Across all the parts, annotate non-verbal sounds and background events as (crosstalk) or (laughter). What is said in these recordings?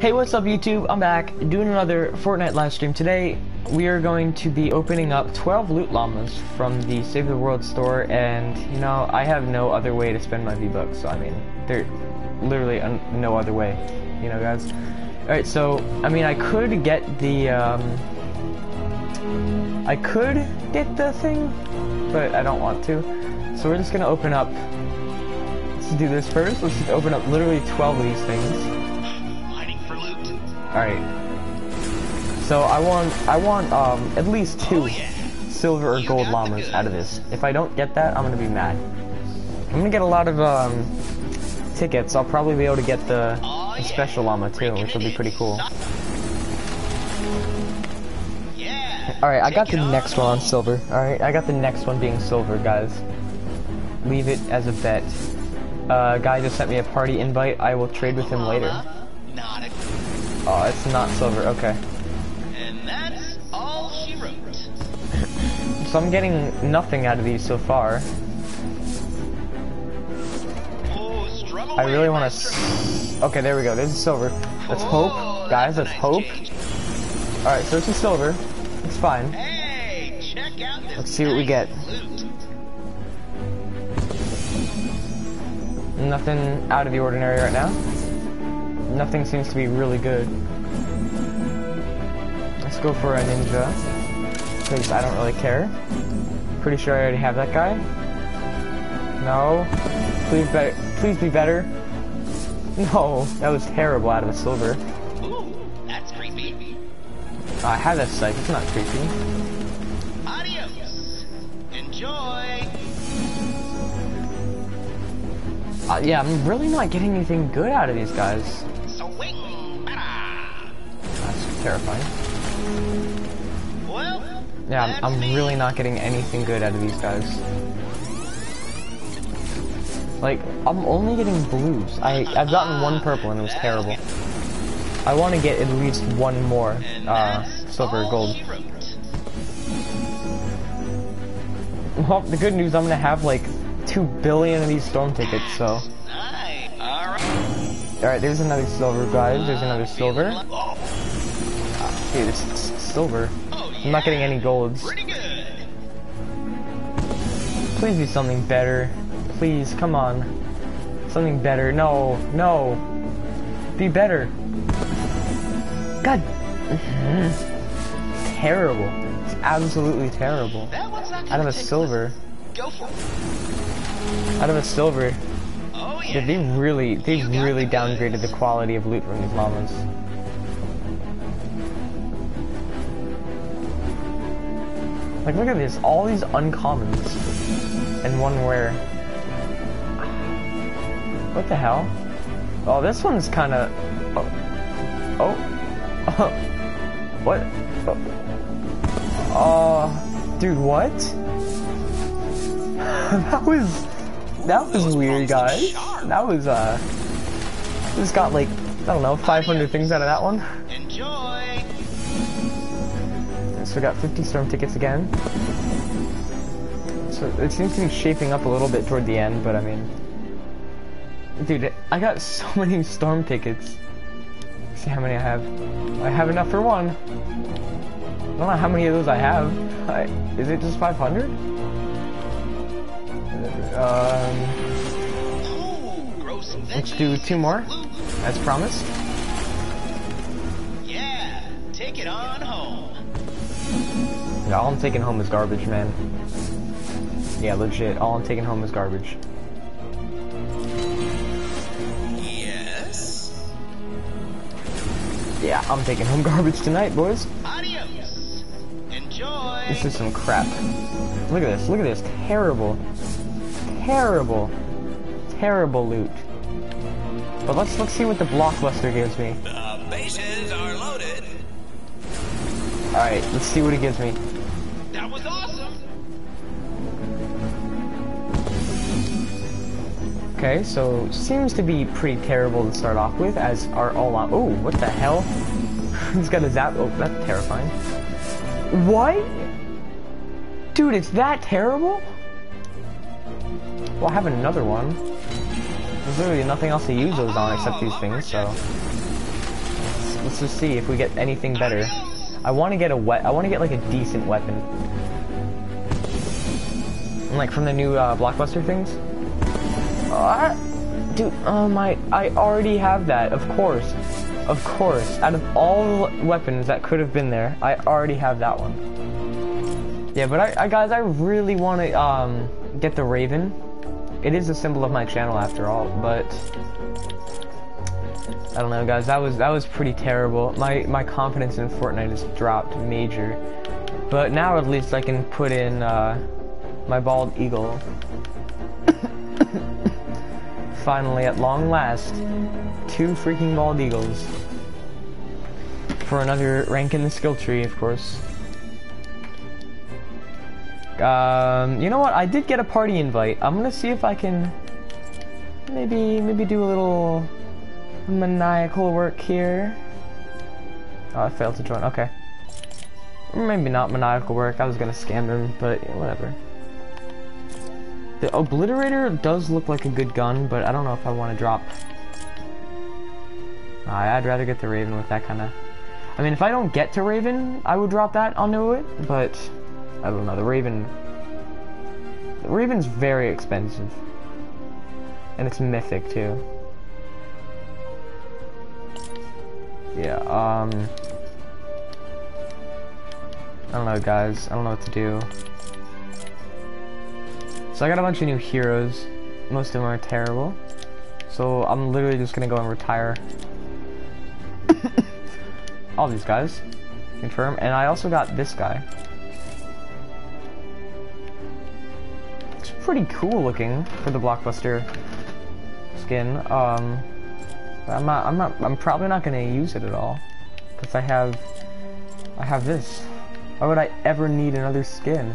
Hey, what's up YouTube? I'm back doing another Fortnite live stream. Today, we are going to be opening up 12 loot llamas from the Save the World store, and, you know, I have no other way to spend my V-Bucks, so I mean, there literally no other way, you know, guys? Alright, so, I mean, I could get the, um, I could get the thing, but I don't want to. So we're just gonna open up, let's do this first, let's just open up literally 12 of these things. Alright. So I want I want um at least two silver or gold llamas out of this. If I don't get that, I'm gonna be mad. I'm gonna get a lot of um tickets. I'll probably be able to get the, the special llama too, which will be pretty cool. Alright, I got the next one on silver. Alright, I got the next one being silver, guys. Leave it as a bet. Uh, guy just sent me a party invite. I will trade with him later. Oh, it's not silver. Okay. And that's all she wrote. so I'm getting nothing out of these so far. Oh, I really want to. Okay, there we go. There's silver. Let's oh, hope, guys. Let's hope. All right, so it's a silver. It's fine. Hey, check out this Let's see what we get. loot. Nothing out of the ordinary right now. Nothing seems to be really good. Let's go for a ninja. Because I don't really care. Pretty sure I already have that guy. No. Please be please be better. (laughs) No, that was terrible out of a silver. Ooh, that's creepy. Oh, I have that sight, it's not creepy. Adios. Enjoy. Uh, yeah, I'm really not getting anything good out of these guys. Swing. Bada. That's terrifying. Well, Yeah, I'm, I'm really not getting anything good out of these guys. Like, I'm only getting blues. I, I've gotten one purple and it was terrible. I want to get at least one more, uh, silver or gold. Well, the good news, I'm gonna have like two billion of these storm tickets, so. All right. Alright, there's another silver, guys. There's another silver. Dude, it's, it's silver. oh, I'm not getting any golds. Please be something better. Please, come on. Something better. No, no. Be better. God. (laughs) terrible. It's absolutely terrible. That one's not Out of a silver. Out of a silver. Oh yeah. Dude, they really, they really downgraded the quality of loot from these llamas. Like, look at this. All these uncommons. And one rare. What the hell? Oh, this one's kind of... Oh. Oh. (laughs) what? Oh. Uh, dude, what? (laughs) that was... That was weird, guys. That was, uh... Just got, like, I don't know, 500 things out of that one. Enjoy. So got 50 storm tickets again. So it seems to be shaping up a little bit toward the end, but I mean... Dude, I got (laughs) so many storm tickets. Let's see how many I have. I have enough for one. I don't know how many of those I have. I, is it just 500? Um, let's do two more, as promised. Yeah, take it on home. Yeah, all I'm taking home is garbage, man. Yeah, legit. All I'm taking home is garbage. Yes. Yeah, I'm taking home (laughs) garbage tonight, boys. Adios. Enjoy. This is some crap. Look at this. Look at this. Terrible. Terrible. Terrible loot. But let's let's see what the blockbuster gives me. The bases are loaded. Alright, let's see what it gives me. Okay, so seems to be pretty terrible to start off with, as are all out. Oh, what the hell? (laughs) He's got a zap. Oh, that's terrifying. What? Dude, it's that terrible? Well, I have another one. There's literally nothing else to use those on except these things, so. let's just see if we get anything better. I want to get a wet. I want to get like a decent weapon, like from the new uh, blockbuster things. Uh, dude, oh my! I already have that. Of course, of course. Out of all weapons that could have been there, I already have that one. Yeah, but I, I guys, I really want to um get the Raven. It is a symbol of my channel after all, but I don't know, guys. That was that was pretty terrible. My my confidence in Fortnite has dropped major, but now at least I can put in uh, my bald eagle. (laughs) Finally, at long last, two freaking bald eagles for another rank in the skill tree, of course. Um, you know what? I did get a party invite. I'm gonna see if I can maybe maybe do a little maniacal work here. Oh, I failed to join. Okay. Maybe not maniacal work. I was gonna scam them, but whatever. The Obliterator does look like a good gun, but I don't know if I want to drop. Uh, I'd rather get the Raven with that kind of... I mean, if I don't get to Raven, I would drop that onto it, but... I don't know, the Raven... The Raven's very expensive. And it's mythic, too. Yeah, um... I don't know, guys. I don't know what to do. So I got a bunch of new heroes. Most of them are terrible. So I'm literally just gonna go and retire (coughs) all these guys. Confirm. And I also got this guy. It's pretty cool looking for the blockbuster skin. Um, I'm not. I'm not. I'm probably not gonna use it at all because I have. I have this. Why would I ever need another skin?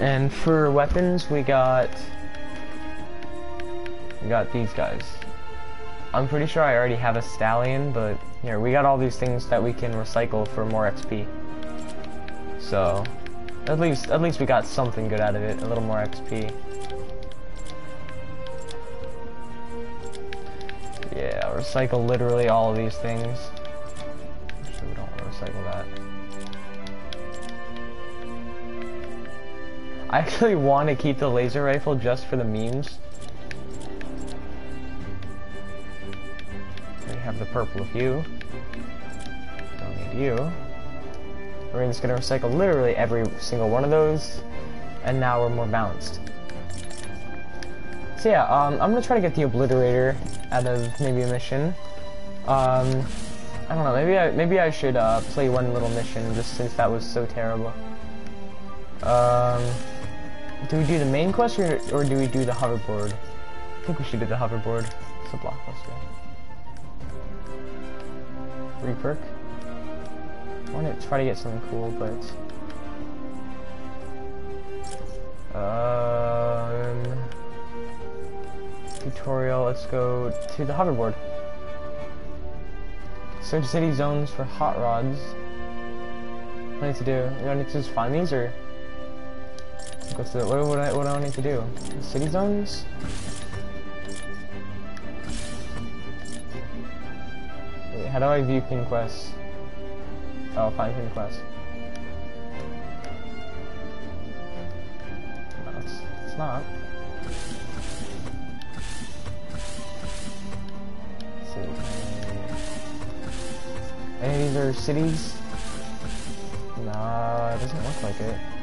And for weapons, we got. We got these guys. I'm pretty sure I already have a stallion, but here, we got all these things that we can recycle for more XP. So, at least, at least we got something good out of it, a little more XP. Yeah, recycle literally all of these things. I actually want to keep the laser rifle just for the memes. We have the purple of you. Don't need you. We're just gonna recycle literally every single one of those, and now we're more balanced. So yeah, um, I'm gonna try to get the obliterator out of maybe a mission. Um, I don't know, maybe I maybe I should uh, play one little mission just since that was so terrible. Um, do we do the main quest or, or do we do the hoverboard? I think we should do the hoverboard. It's a blockbuster reperk. I want to try to get something cool, but... Um, tutorial, let's go to the hoverboard. Search city zones for hot rods. What do need to do? You Do I need to just find these, or... What's the, what, what, I, what do I need to do? City zones? how do I view pin quests? Oh, find pin quests. No, it's, it's not. Any of these are cities? Nah, it doesn't look like it.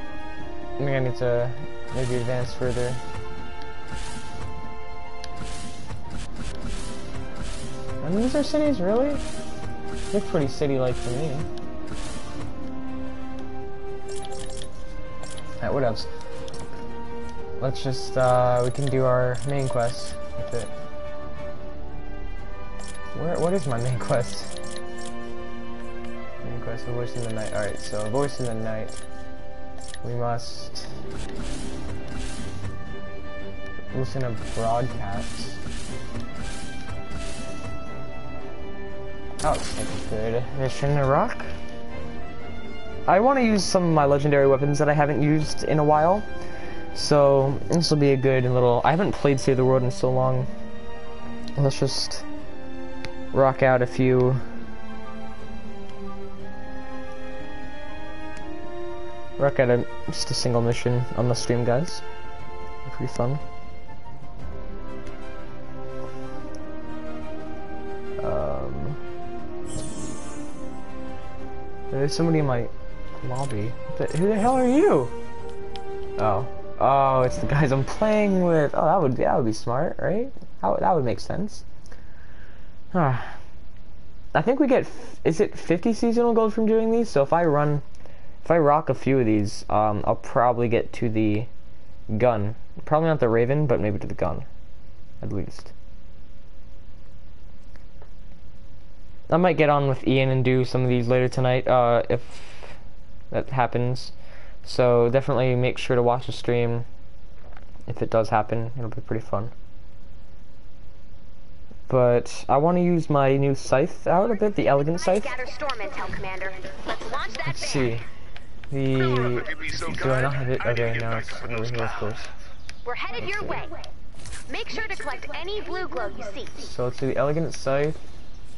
I think I need to maybe advance further. And these are cities, really? They're pretty city-like to me. Alright, what else? Let's just, uh, we can do our main quest with it. Where, what is my main quest? Main quest, a voice in the night. Alright, so a voice in the night. We must listen to broadcasts. Oh, good mission to rock. I want to use some of my legendary weapons that I haven't used in a while. So, this will be a good little... I haven't played Save the World in so long. Let's just rock out a few rock out a, just a single mission on the stream, guys. Pretty fun. Um, there's somebody in my lobby. Who the hell are you? Oh. Oh, it's the guys I'm playing with. Oh, that would that would be smart, right? That that would make sense. Ah. I think we get, is it 50 seasonal gold from doing these? So if I run, if I rock a few of these, um, I'll probably get to the gun. Probably not the Raven, but maybe to the gun. At least. I might get on with Ian and do some of these later tonight, uh, if that happens. So definitely make sure to watch the stream if it does happen. It'll be pretty fun. But I want to use my new scythe out a bit, the elegant scythe. Gather storm intel, Commander. Let's launch that Let's van. see. The do I not have it? Okay, now it's over here, of course. We're headed your way. Make sure to collect any blue glow you see. So let's do the elegant scythe.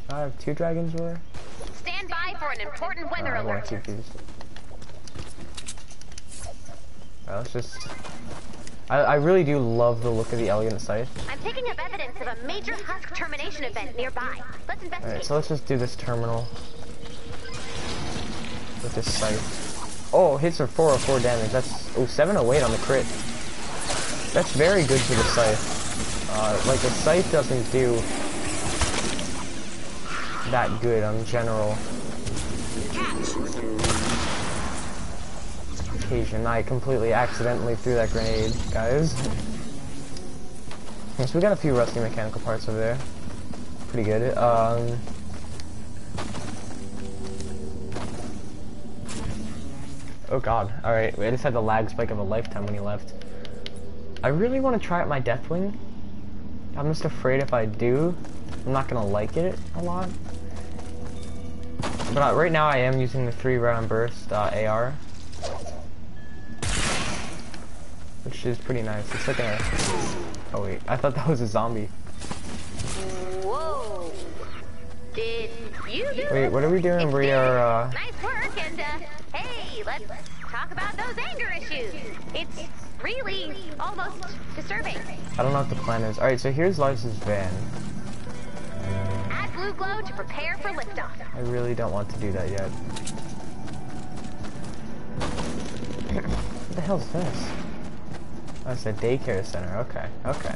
Ah, I have two dragons where? Stand by for an important ah, weather I want alert. to keep these. Alright, let's just. I, I really do love the look of the elegant scythe. I'm picking up evidence of a major husk termination event nearby. Let's investigate. Alright, so let's just do this terminal. With this scythe. Oh, hits for 404 damage. That's. Oh, 708 on the crit. That's very good for the scythe. Uh, like, the scythe doesn't do that good on general occasion. I completely accidentally threw that grenade, guys. Yes, we got a few rusty mechanical parts over there. Pretty good. Um, oh god. Alright, I just had the lag spike of a lifetime when he left. I really want to try out my Deathwing. I'm just afraid if I do, I'm not gonna like it a lot. But uh, right now I am using the three round burst uh, AR, which is pretty nice. It's like a. Oh wait, I thought that was a zombie. Whoa. Did you do Wait, it? what are we doing? We are. uh... Nice work, and uh, hey, let's talk about those anger issues. It's really almost disturbing. I don't know what the plan is. All right, so here's Lars's van. Add blue glow to prepare for liftoff. I really don't want to do that yet. what the hell's this? Oh, it's a daycare center. Okay, okay.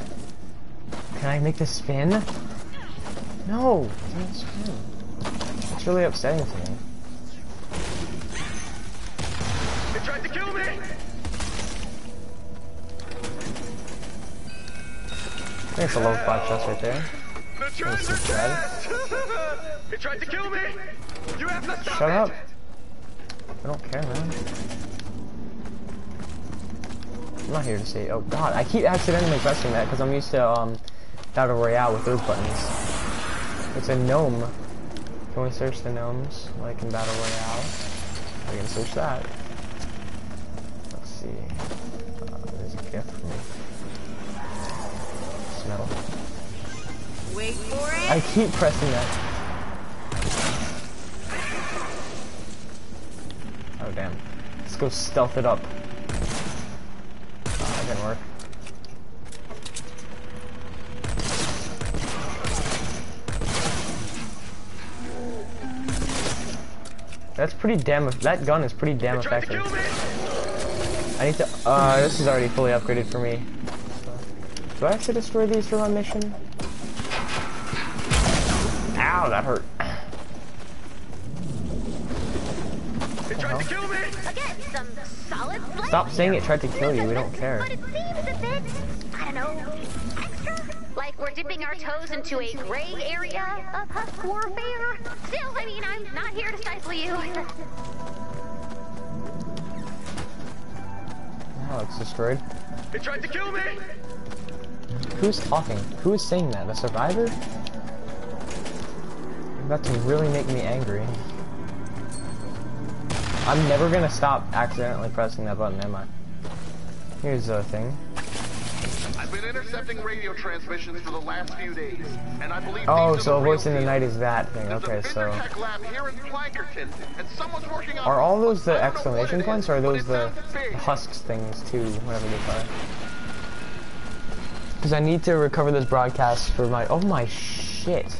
Can I make this spin? No, it doesn't. It's really upsetting to me. They tried to kill me! I think it's a low spot chest right there. The That's treasure so bad. (laughs) They tried to kill me! You have to stop Shut it! up. I don't care, man. I'm not here to say. Oh god, I keep accidentally pressing that because I'm used to um, Battle Royale with those buttons. It's a gnome. Can we search the gnomes like in Battle Royale? We can search that. Let's see. Uh, there's a gift for me. Smell. Wait for it. I keep pressing that. Oh damn. Let's go stealth it up. That didn't work. That's pretty damn. That gun is pretty damn They tried to effective. I need to. Uh, this is already fully upgraded for me. So, do I have to destroy these for my mission? Ow, that hurt. They tried to kill me! Again, some solid Stop saying it tried to kill you. We don't care. But it seems a bit, dipping our toes into a gray area of husk warfare. Still, I mean, I'm not here to stifle you. Oh, it's destroyed. They tried to kill me! Who's talking? Who is saying that? A survivor? You're about to really make me angry. I'm never gonna stop accidentally pressing that button, am I? Here's the thing. I'm been intercepting radio transmissions for the last few days, and I believe Oh, so the real voice in the night is that thing. There's Okay, so lab here in Plankerton, and someone's working on are all those the I don't know what exclamation points, is, or are those it the husks things too, whatever they are? Because I need to recover this broadcast for my. Oh my shit!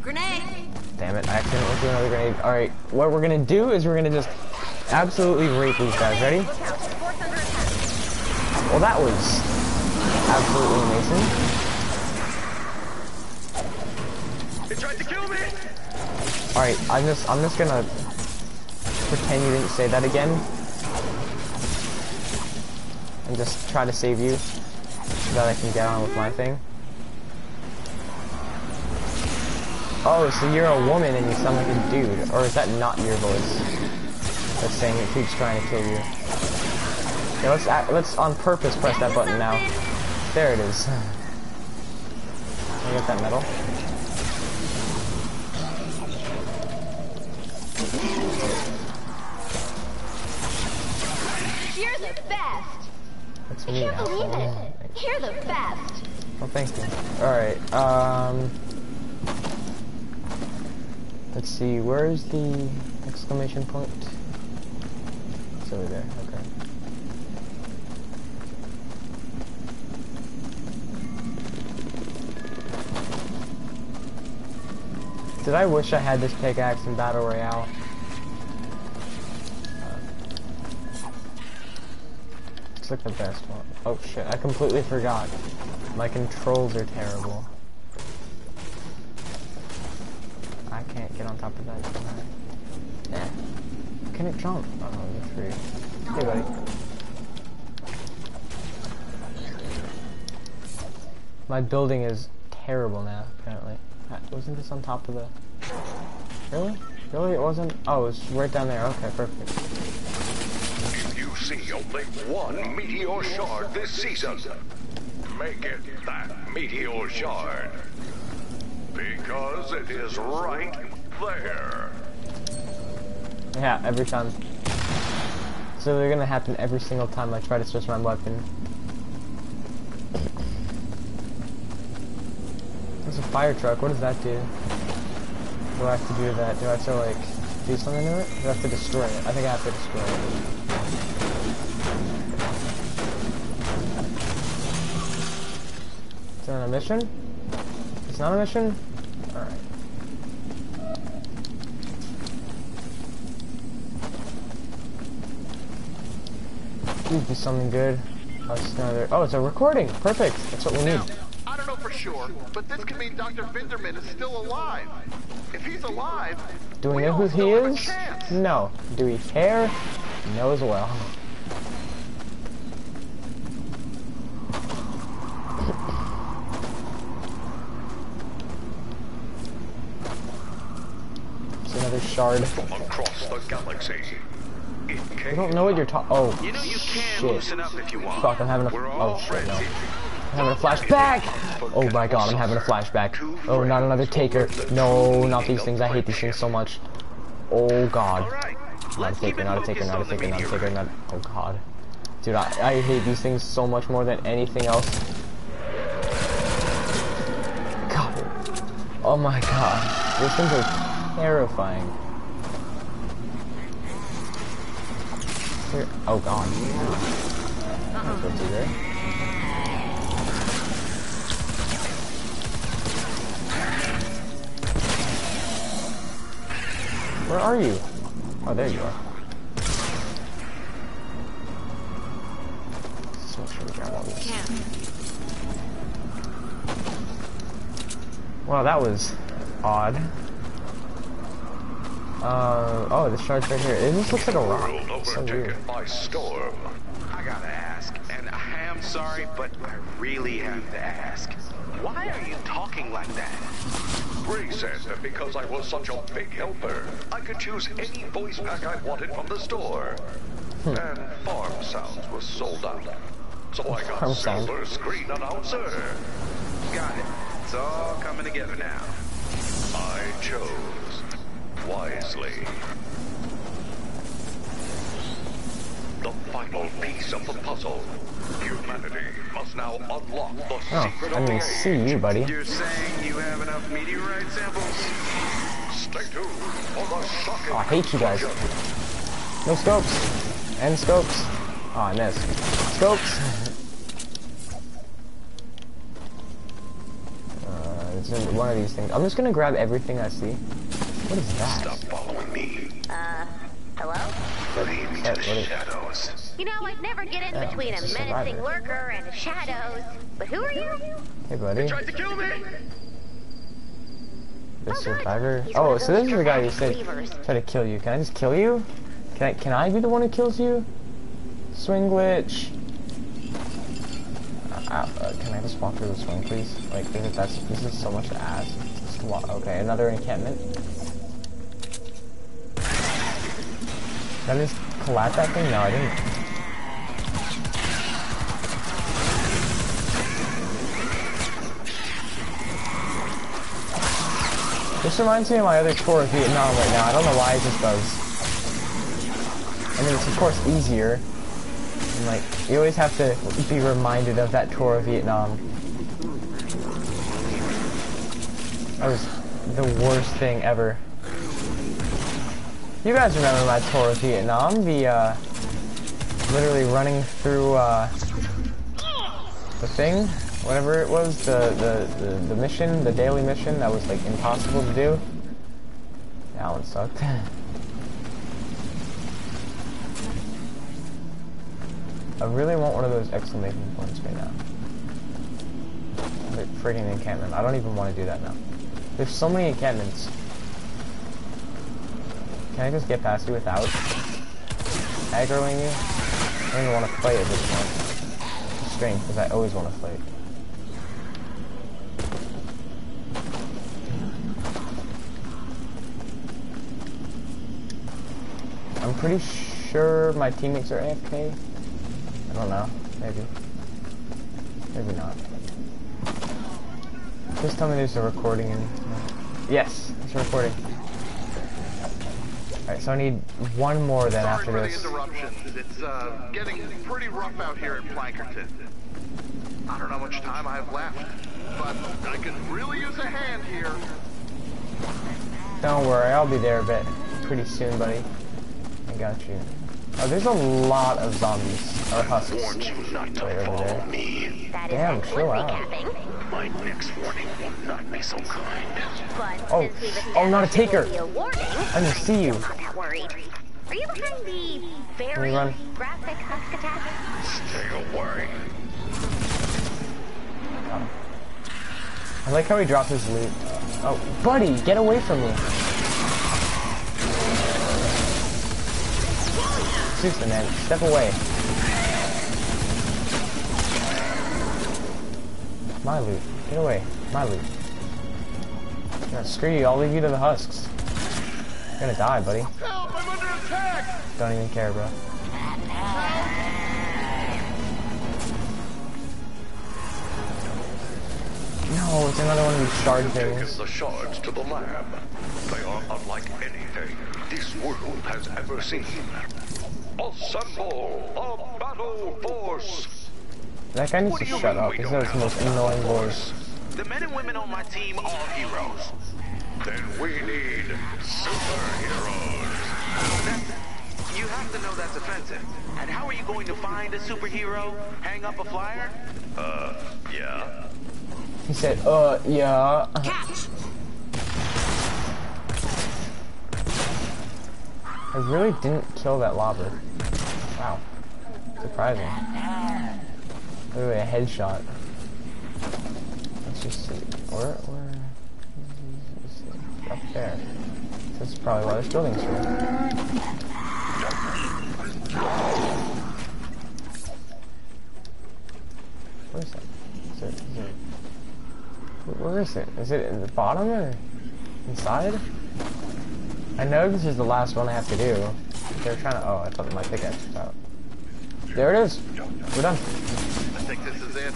Grenade! Damn it! I accidentally threw another grenade. All right, what we're gonna do is we're gonna just absolutely rape these guys. Ready? Look out, force under attack. Well, that was absolutely amazing. They tried to kill me! All right, I'm just I'm just gonna pretend you didn't say that again, and just try to save you so that I can get on with my thing. Oh, so you're a woman and you sound like a dude, or is that not your voice? That's saying it keeps trying to kill you. Okay, let's act, let's on purpose press that button now. There it is. I get that medal? You're the best. That's me. I can't believe Oh, it. You're the best. Well, thank you. Alright, um... Let's see, where's the exclamation point? It's over there, Did I wish I had this pickaxe in Battle Royale? Uh, It's like the best one. Oh shit, I completely forgot. My controls are terrible. I can't get on top of that. can I? Eh. Can it jump? Oh it's free. Hey buddy. My building is terrible now, apparently. Wasn't this on top of the... Really? Really? It wasn't? Oh, it was right down there. Okay, perfect. If you see only one meteor shard this season, make it that meteor shard. Because it is right there. Yeah, every time. So they're gonna happen every single time I try to switch my weapon. There's a fire truck, what does that do? Do I have to do that? Do I have to like do something to it? Do I have to destroy it? I think I have to destroy it. Is that a mission? It's not a mission? Alright. Be something good. Oh, it's another. Oh, it's a recording. Perfect. That's what we need. Now, I don't know for sure, but this could mean Dr. Vinderman is still alive. If he's alive, Do we we know who he still have a is? No. Do we care? No as well. It's another shard. Across the galaxy. I don't know what you're talking. Oh, You know you can shit. loosen up if you want. Fuck, I'm having a. We're Oh shit, no. Having a flashback! Oh my god, I'm having a flashback. Oh, not another taker. No, not these things. I hate these things so much. Oh god. Not a taker, not a taker, not a taker, not a taker, not. Oh god. Dude, I, I hate these things so much more than anything else. God. Oh my god. These things are terrifying. Here- Oh god. Uh-uh. Go Where are you? Oh, there you are. Just make sure we grab all this. Wow, that was odd. Uh, oh, this shard's right here. It just looks like a rock. So weird. by storm. I gotta ask, and I am sorry, but I really have to ask. Why are you talking like that? Gray said that because I was such a big helper, I could choose any voice pack I wanted from the store. Hmm. And Farm Sounds was sold out. So I got Farm Sound. Silver Screen Announcer. Got it. It's all coming together now. I chose wisely. The final piece of the puzzle. Humanity must now unlock the Oh, secret I of the mean, age. see you, buddy. You're saying you have enough meteorite samples? Stay tuned for the shocking Oh, I hate you guys. No scopes. And scopes. Oh, I missed. Scopes. (laughs) Uh, it's in one of these things. I'm just gonna grab everything I see. What is that? Stop following me. Uh, Hello? Lead me That- to what the is- shadows. You know, I'd never get in Yeah, between a a menacing survivor. lurker and shadows. But who are you? Hey, buddy. Tried to kill me! The Oh, survivor. He's one Oh, so this is the guy who said dramatic try to kill you. Can I just kill you? Can I? Can I be the one who kills you? Swing glitch. Uh, uh, can I just walk through the swing, please? Like, this is, that's this is so much to ask. Just walk. Okay, another encampment. Did I just collapse that thing? No, I didn't. This reminds me of my other tour of Vietnam right now. I don't know why it just does. I mean, it's of course easier. And like, you always have to be reminded of that tour of Vietnam. That was the worst thing ever. You guys remember my tour of Vietnam? The, uh, literally running through, uh, the thing? Whatever it was, the, the, the, the mission, the daily mission that was, like, impossible to do. That one sucked. (laughs) I really want one of those exclamation points right now. The freaking encampment. I don't even want to do that now. There's so many encampments. Can I just get past you without aggroing you? I don't even want to fight at this point. Strange, because I always want to fight. I'm pretty sure my teammates are AFK. I don't know. Maybe. Maybe not. Just tell me there's a recording in. Yes, it's a recording. Alright, so I need one more then Sorry after for this. the interruptions. It's uh, getting pretty rough out here in Plankerton. I don't know how much time I have left, but I could really use a hand here. Don't worry, I'll be there a bit pretty soon, buddy. I got you. Oh, there's a lot of zombies or husks Warned you not to right over follow there. me. That is Damn, excellent chill out. recapping. My next warning will not be so kind. But Oh, since we've oh, not a established it will taker. a warning, I didn't see you. I'm not that worried. Are you behind the very run. graphic husk attack? Stay away. I like how he dropped his loot. Oh, buddy, get away from me. Seriously, man, step away. My loot. Get away. My loot. No, screw you, I'll leave you to the husks. You're gonna die, buddy. Help! I'm under attack! Don't even care, bro. No, it's another one of these shard Taken things. the shards to the lab. They are unlike anything this world has ever seen. Assemble a battle force! That guy needs to shut up. we He don't says the most annoying force? voice. The men and women on my team are heroes. Then we need superheroes. You have to know that's offensive. And how are you going to find a superhero? Hang up a flyer? Uh, yeah. He said, uh, yeah. Catch! I really didn't kill that lobber. Wow. Surprising. Literally a headshot. Let's just see. Where, where? Up there. That's probably why this building's here. Where is that? Is it, is it, where is it? Is it in the bottom or inside? I know this is the last one I have to do. They're trying to. Oh, I thought my pickaxe was out. There it is. We're done. I think this is it.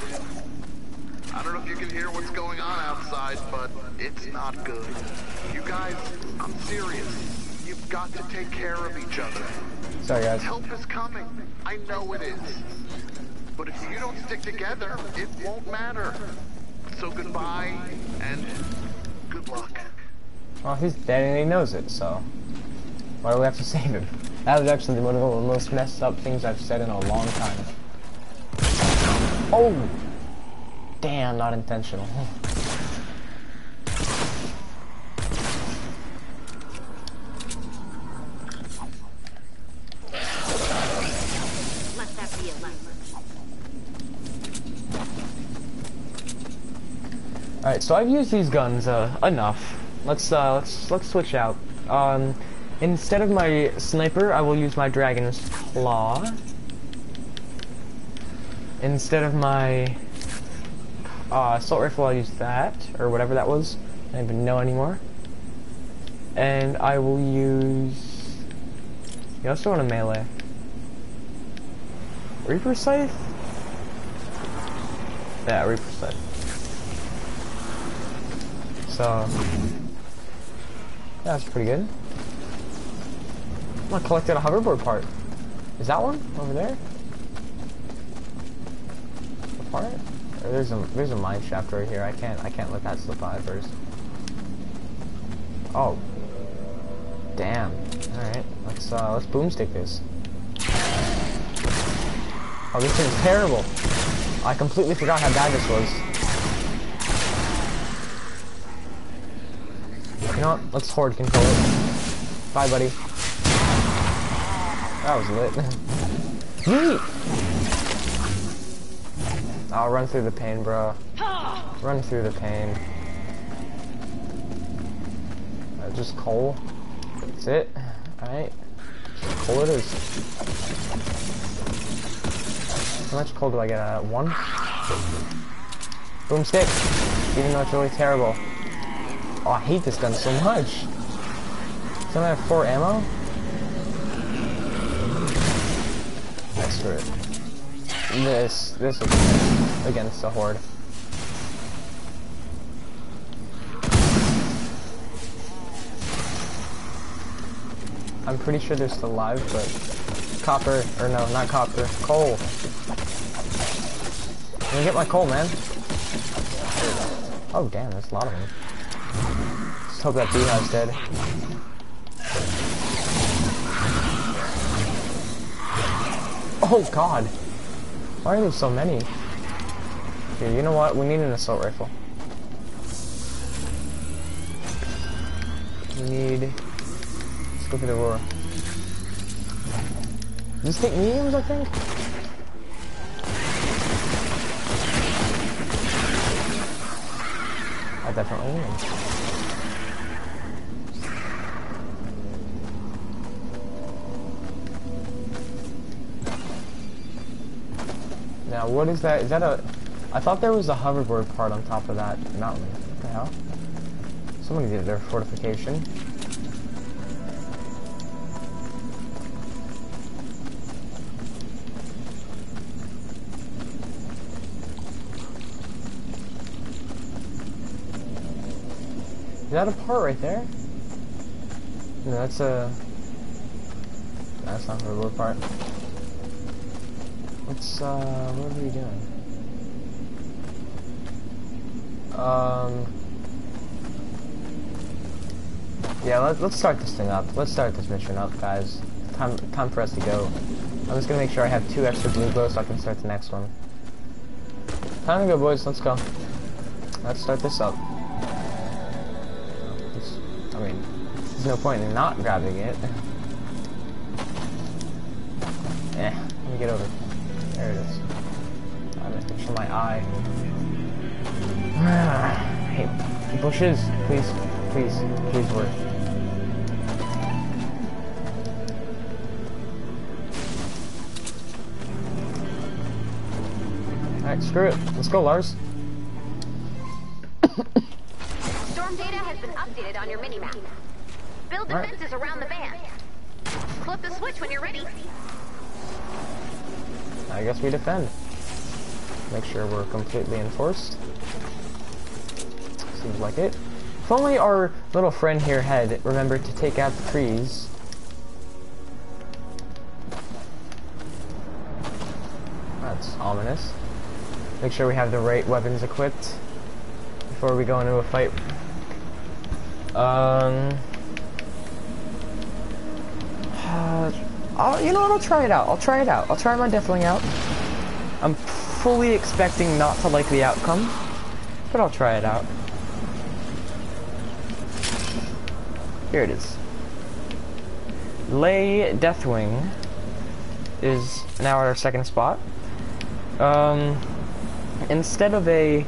I don't know if you can hear what's going on outside, but it's not good. You guys, I'm serious. You've got to take care of each other. Sorry, guys. Help is coming. I know it is. But if you don't stick together, it won't matter. So goodbye and good luck. Well, he's dead and he knows it, so why do we have to (laughs) save him? That was actually one of the most messed up things I've said in a long time. Oh! Damn, not intentional. (laughs) Let that be a lesson. Alright, so I've used these guns uh, enough. Let's uh, let's let's switch out. Um, instead of my sniper, I will use my dragon's claw. Instead of my uh, assault rifle, I'll use that or whatever that was. I don't even know anymore. And I will use. You also want a melee. Reaper scythe. Yeah, Reaper scythe. So, that's pretty good. I collected a hoverboard part. Is that one over there? The part? There's a there's a mine shaft right here. I can't I can't let that slip by first. Oh, damn. All right, let's uh let's boomstick this. Oh, this thing's terrible. I completely forgot how bad this was. You know what? Let's horde control it. Bye, buddy. That was lit. (laughs) I'll run through the pain, bro. Run through the pain. Uh, just coal. That's it. Alright. Coal it is. How much coal do I get out of that? One? Boomstick! Even though it's really terrible. Oh, I hate this gun so much. Doesn't I have four ammo? I screw it. This, this is against the horde. I'm pretty sure they're still alive, but copper, or no, not copper, coal. Let me get my coal, man. Oh, damn, there's a lot of them. Hope that beehive's dead. Oh god! Why are there so many? Here, you know what? We need an assault rifle. We need... Let's go for the Aurora. Does this take mediums, I think? I definitely am. Now, what is that? Is that a... I thought there was a hoverboard part on top of that mountain. What the hell? Somebody did their fortification. Is that a part right there? No, that's a... That's not a hoverboard part. What's, uh, what are we doing? Um... Yeah, let, let's start this thing up. Let's start this mission up, guys. Time, time for us to go. I'm just gonna make sure I have two extra blue bows so I can start the next one. Time to go, boys. Let's go. Let's start this up. It's- I mean, there's no point in not grabbing it. (laughs) bushes, please, please, please work. Alright, screw it. Let's go, Lars. Storm data has been updated on your minimap. Build defenses around the van. Flip the switch when you're ready. I guess we defend. Make sure we're completely enforced. Seems like it. If only our little friend here had remembered to take out the trees. That's ominous. Make sure we have the right weapons equipped before we go into a fight. Um... Uh, I'll, you know what, I'll try it out. I'll try it out. I'll try my Deathwing out. I'm fully expecting not to like the outcome, but I'll try it out. Here it is. Lay Deathwing is now at our second spot. Um, instead of a,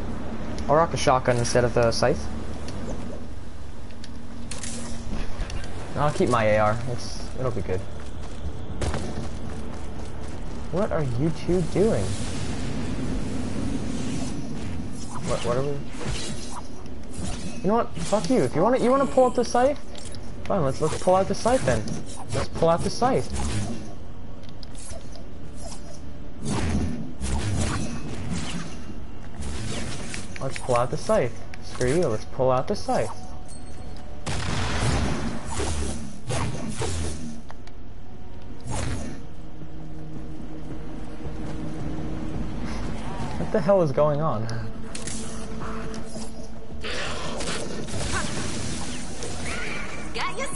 I'll rock a shotgun instead of the scythe. I'll keep my AR. It's, it'll be good. What are you two doing? What? What are we? You know what? Fuck you. If you want to, you want to pull up the scythe. Fine. Let's let's pull out the scythe then. Let's pull out the scythe. Let's pull out the scythe. Screw you. Let's pull out the scythe. What the hell is going on?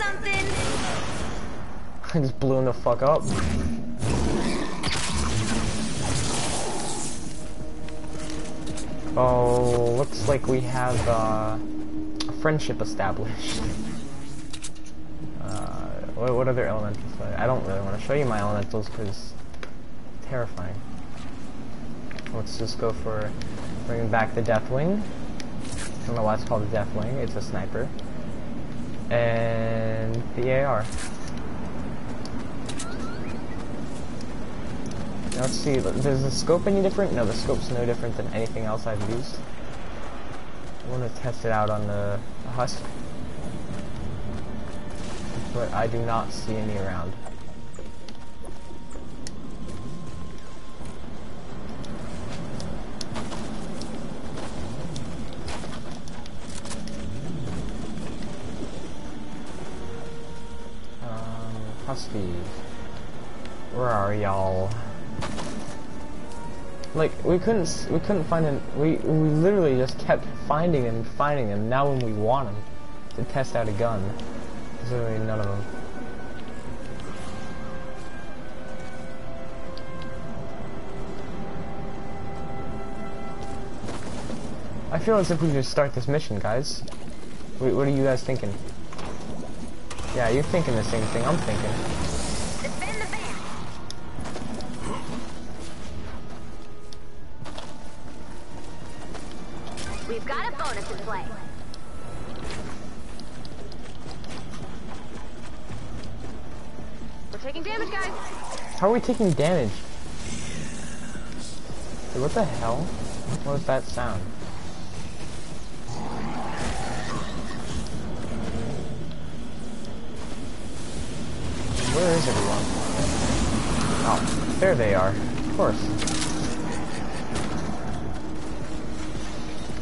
Something. (laughs) I just blew him the fuck up. Oh, looks like we have uh, a friendship established. (laughs) Uh, what, what other elementals? I don't really want to show you my elementals because terrifying. Let's just go for bringing back the Deathwing. I don't know why it's called the Deathwing. It's a sniper. And the AR. Now let's see, does the scope any different? No, the scope's no different than anything else I've used. I want to test it out on the, the husk. But I do not see any around. Um, Huskies. Where are y'all? Like we couldn't we couldn't find them. We we literally just kept finding them, finding them. Now when we want them to test out a gun, there's literally none of them. I feel as if we should start this mission, guys. Wait, what are you guys thinking? Yeah, you're thinking the same thing I'm thinking. Defend the van. We've got a bonus in play. We're taking damage, guys. How are we taking damage? Wait, what the hell? What was that sound? Where is everyone? Oh, there they are. Of course.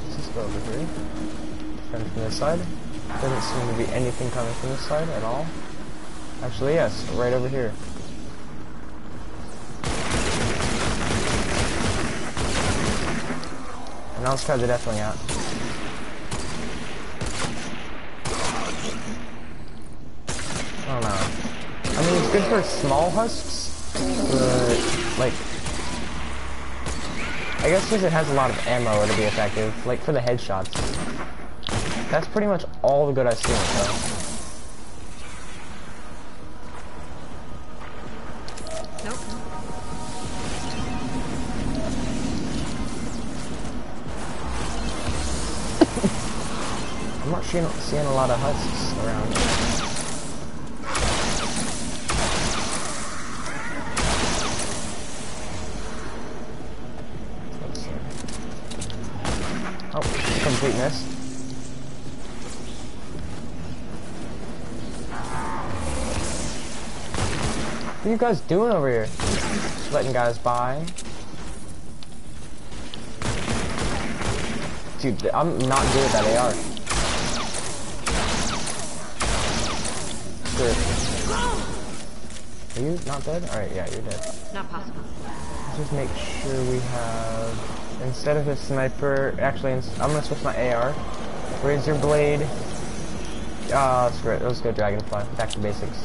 Let's just go over here. Defend from this side. Doesn't seem to be anything coming from this side at all. Actually, yes, right over here. And now let's try the Deathwing out. I don't know. I mean, it's good for small husks, but, like, I guess since it has a lot of ammo, it'll be effective. Like, for the headshots. That's pretty much all the good I've seen, so. (laughs) I'm not seeing, seeing a lot of husks around. Miss. What are you guys doing over here? Letting guys by. Dude, I'm not good at that AR. Are you not dead? Alright, yeah, you're dead. Not possible. Let's just make sure we have, instead of a sniper, actually, I'm gonna switch my AR. Razor blade. Ah, screw it. Let's go dragonfly. Back to basics.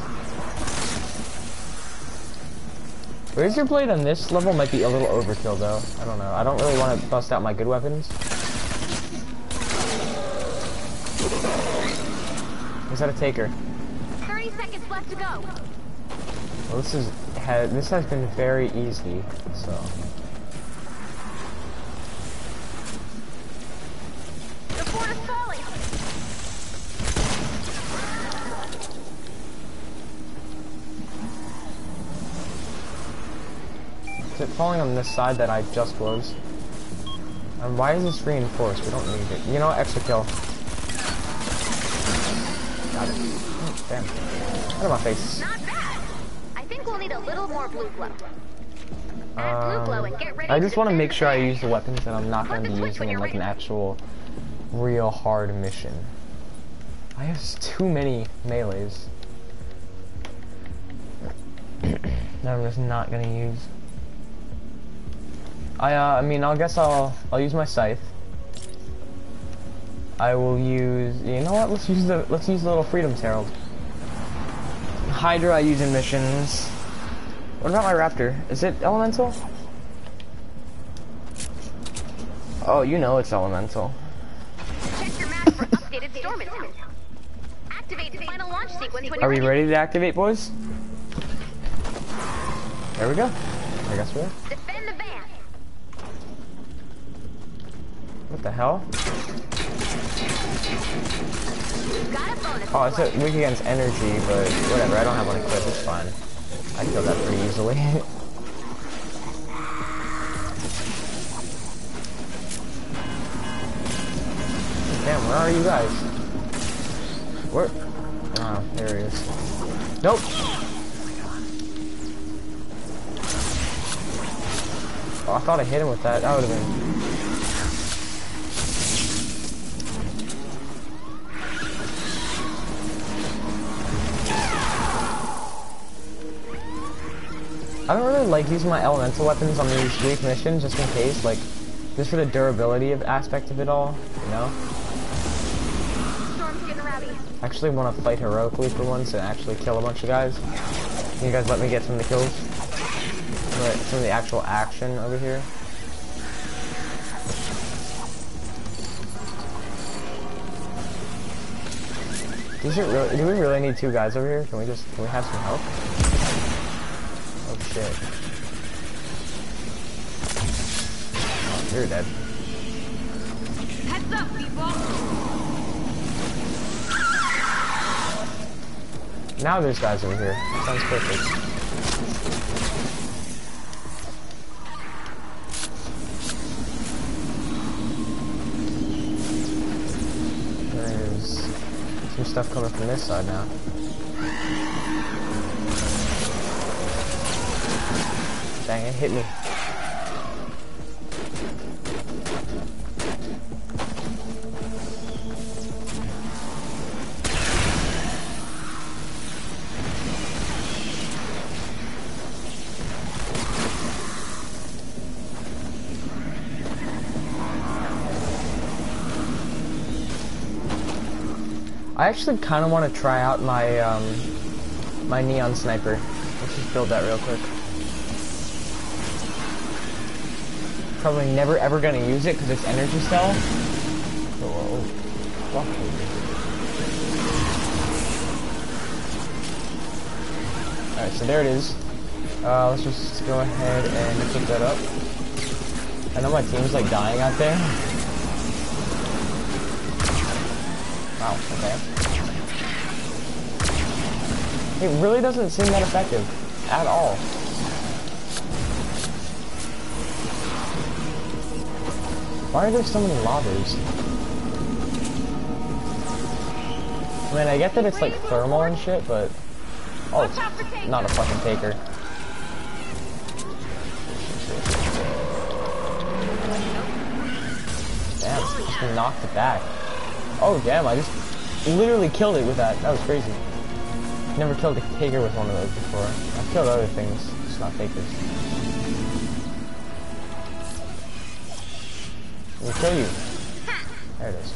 Razor blade on this level might be a little overkill though. I don't know. I don't really want to bust out my good weapons. Is that a taker? 30 seconds left to go. Well, this is ha this has been very easy, so. The fort is falling. Is it falling on this side that I just was? And why is this reinforced? We don't need it. You know, extra kill. Got it. Oh, damn. Out of my face. Not bad. I think we'll need a little more BluGlo. Add BluGlo and get ready Um, I just want to make sure I use the weapons that I'm not going to be Flip the switch when using in like an actual real hard mission. I have too many melees. (clears throat) that I'm just not going to use. I uh, I mean, I guess I'll I'll use my scythe. I will use. You know what? Let's use the let's use the little Freedom's Herald. Hydra I use in missions. What about my raptor? Is it elemental? Oh, you know it's elemental. Check your map for updated storm intel. Activate the final launch sequence when Are we ready to activate, boys? There we go. I guess we're. Defend the van. What the hell? Oh, it's a weak against energy, but whatever. I don't have one equipped. It's fine. I killed that pretty easily. (laughs) Damn, where are you guys? Where? Oh, there he is. Nope. Oh, I thought I hit him with that. That would have been. I don't really like using my elemental weapons on these weak missions just in case, like, just for the durability of aspect of it all, you know? Storm's getting rowdy. I actually want to fight heroically for once and actually kill a bunch of guys. Can you guys let me get some of the kills? Some of the, some of the actual action over here. Does it really, do we really need two guys over here? Can we just, can we have some help? Shit. Oh, you're dead. Heads up, people! Now there's guys over here. Sounds perfect. There's some stuff coming from this side now. Dang, it hit me. I actually kind of want to try out my um, my neon sniper. Let's just build that real quick. Probably never ever gonna use it because it's energy cell. Fuck. Alright, so there it is. Uh, let's just go ahead and pick that up. I know my team's like dying out there. Wow, okay. It really doesn't seem that effective. At all. Why are there so many lobbers? I mean, I get that it's like thermal and shit, but... Oh, it's not a fucking taker. Damn, just knocked it back. Oh damn, I just literally killed it with that. That was crazy. Never killed a Taker with one of those before. I've killed other things, just not Takers. Kill you. There it is.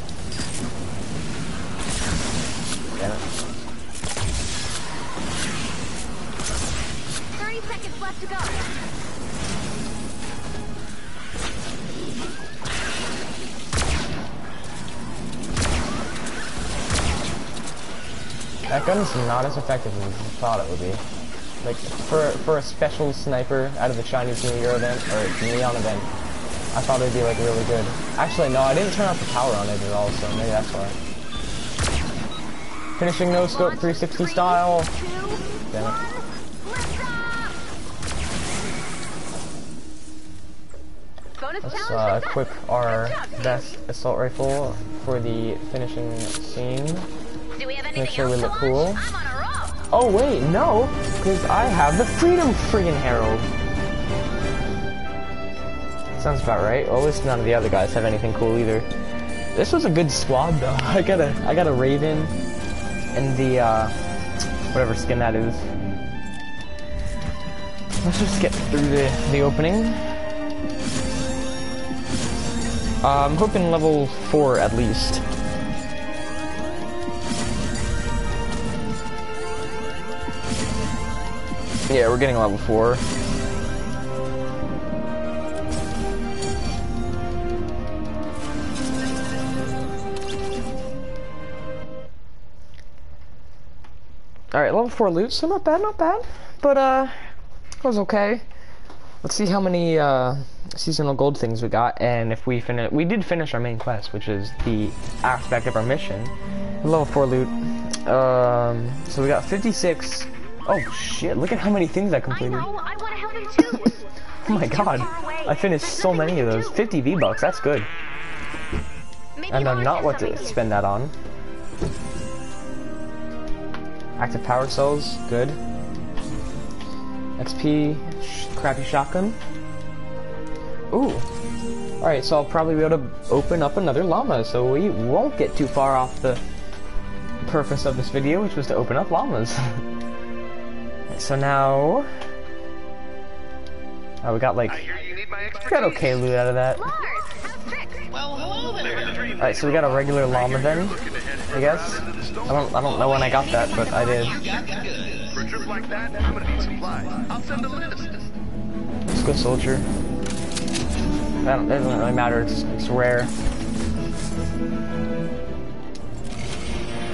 Damn it. 30 seconds left to go. That gun's not as effective as I thought it would be. Like, for for a special sniper out of the Chinese New Year event, or Neon event, I thought it would be, like, really good. Actually, no, I didn't turn off the power on it at all, so maybe that's why. Finishing no scope 360 style. Damn it. Let's uh, equip our Good job, team. best assault rifle for the finishing scene. Do we have anything sure we look cool. I'm on a roll. Oh wait, no, because I have the Freedom friggin' Herald. Sounds about right. Well, at least none of the other guys have anything cool either. This was a good squad though. (laughs) I got a I got a Raven and the uh, whatever skin that is. Let's just get through the the opening. Uh, I'm hoping level four at least. Yeah, we're getting level four. Level 4 loot, so not bad, not bad. But, uh, it was okay. Let's see how many, uh, seasonal gold things we got, and if we finish- we did finish our main quest, which is the aspect of our mission. Level 4 loot. Um, so we got 56. Oh shit, look at how many things I I completed. know. I want to help him too. (laughs) Oh my god, I finished so many of those. 50 V-Bucks, that's good. Maybe And I'm not what to spend that on. Active power cells, good. XP, sh crappy shotgun. Ooh. Alright, so I'll probably be able to open up another llama, so we won't get too far off the purpose of this video, which was to open up llamas. (laughs) so now... Oh, we got like... I hear you need my We got okay loot out of that. Lars, how's tricks? Alright, so we got a regular llama then, I guess. I don't I don't know when I got that, but I did. For a trip like that, I'm gonna need supplies. I'll send a list. Let's go soldier. That doesn't really matter, it's, it's rare.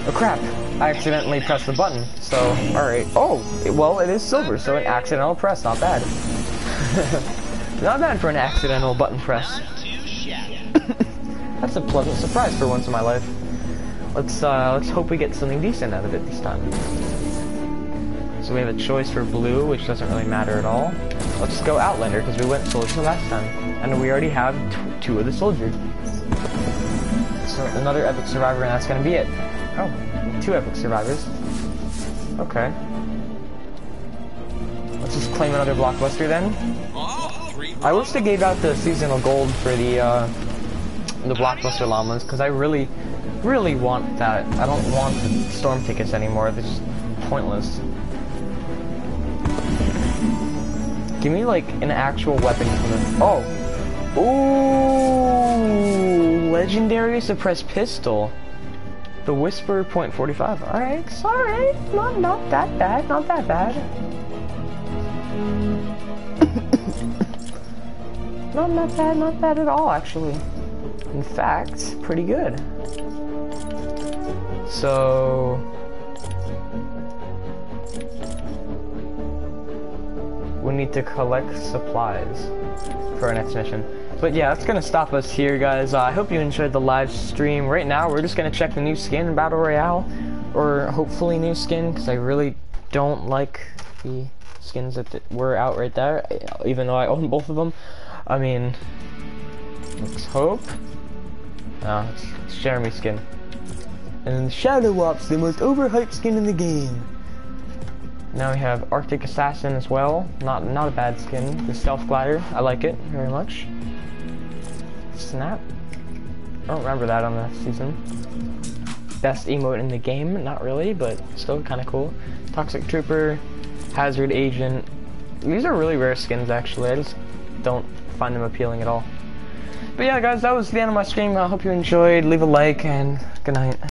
Oh crap! I accidentally pressed the button, so, alright. Oh, well, it is silver, so an accidental press, not bad. (laughs) not bad for an accidental button press. (laughs) That's a pleasant surprise for once in my life. Let's, uh, let's hope we get something decent out of it this time. So we have a choice for blue, which doesn't really matter at all. Let's go Outlander, because we went soldier last time. And we already have two of the soldiers. So another epic survivor, and that's gonna be it. Oh, two epic survivors. Okay. Let's just claim another blockbuster then. I wish they gave out the seasonal gold for the, uh, the blockbuster llamas, because I really, really want that. I don't want the storm tickets anymore, they're just pointless. Give me like an actual weapon. Oh! Ooh! Legendary suppressed pistol. The Whisper .45. Alright, alright. Not, not that bad, not that bad. (coughs) not, not bad, not bad at all, actually. In fact, pretty good. So... we need to collect supplies for our next mission. But yeah, that's gonna stop us here, guys. Uh, I hope you enjoyed the live stream. Right now, we're just gonna check the new skin in Battle Royale, or hopefully new skin, because I really don't like the skins that th- were out right there, even though I own both of them. I mean, let's hope. It's, it's Jeremy's skin. And Shadow Ops, the most overhyped skin in the game. Now we have Arctic Assassin as well. Not not a bad skin. The Stealth Glider. I like it very much. Snap. I don't remember that on the season. Best emote in the game. Not really, but still kind of cool. Toxic Trooper, Hazard Agent. These are really rare skins actually. I just don't find them appealing at all. But yeah guys, that was the end of my stream. I hope you enjoyed. Leave a like and good night.